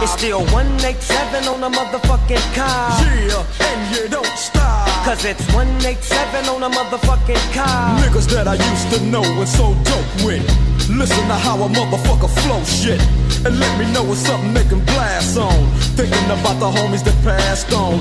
It's still 187 on a motherfucking car. Yeah, and you don't stop. Cause it's 187 on a motherfucking car. Niggas that I used to know and so dope with. Listen to how a motherfucker flow shit. And let me know what's up, make them blast on. Thinking about the homies that passed on.